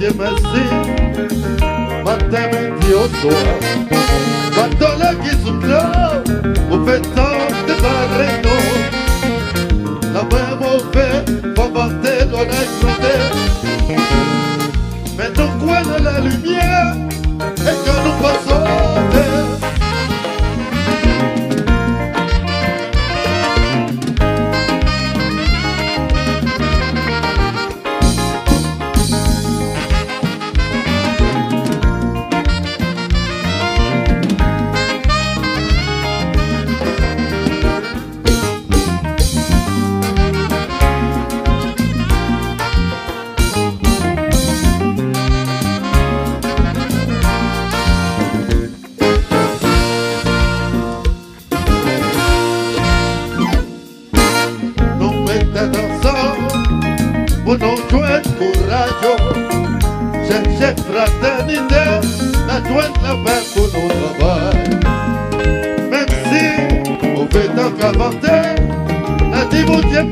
Dieu merci. Ma t'aime Dieu au toi Ma dola qui souffle Au fait tant de barreto La même au fait Bombarder l'on a chanté Mais dans quoi de la lumière qu'inventer la dévotième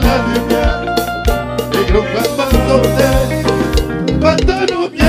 la Biblia, negro clamándote, pantano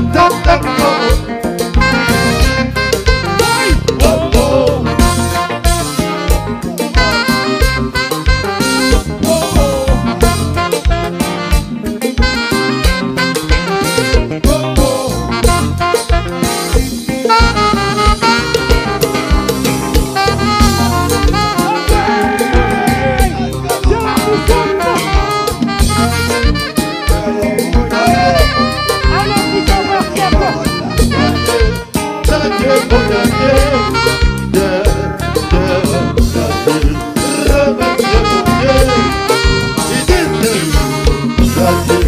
da da But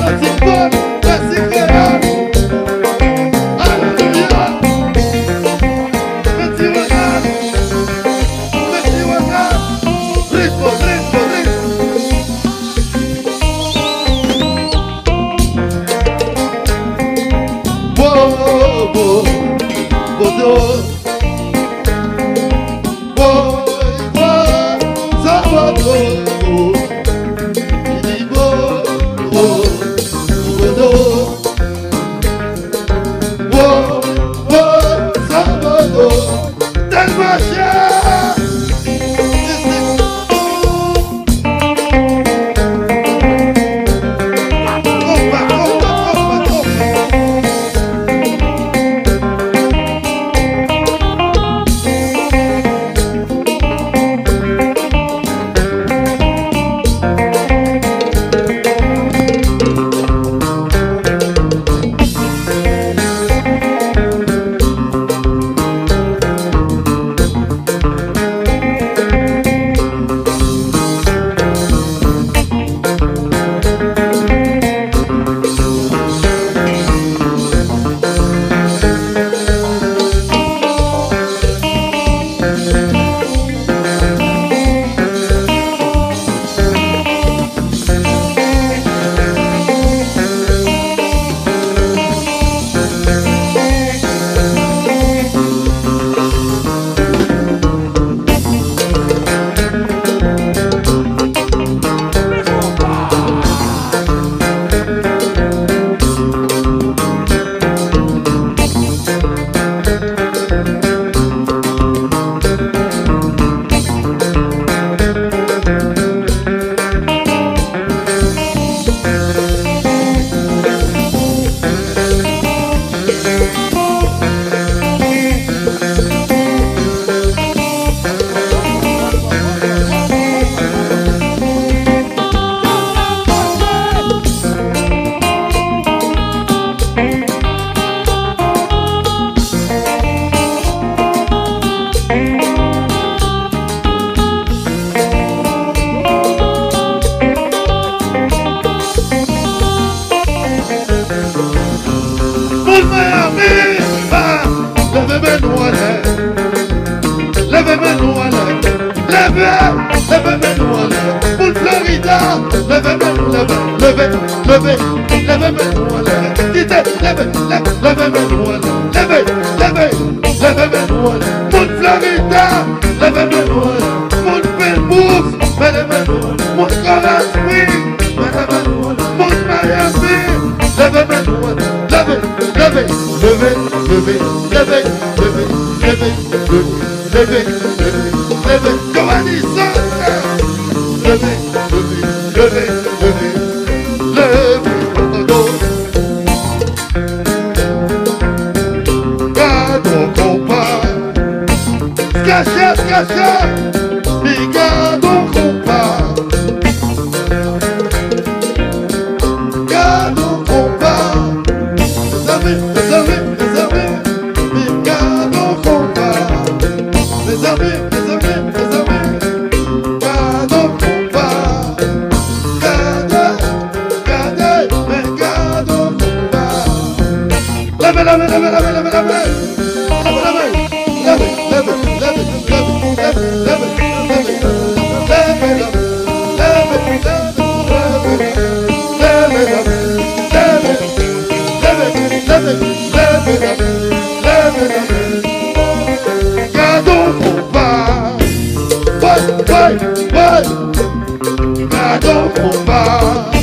Let's go. levez-nous en l'air. Pour Florida, levez-nous, levez, levez, levez, levez-nous en l'air. Dites, levez, levez-nous en l'air. Levez, levez, levez-nous en l'air. Pour le Florida, levez-nous en l'air. Pour le Pelmousse, levez-nous en l'air. Pour le Colorado levez-nous en l'air. Pour le Miami, levez-nous en l'air. Levez, levez, levez, levez, levez, levez, levez, levez, levez, levez, levez, levez, levez, levez, Dame, dame, dame, dame, dame, dame. God of Mumbai.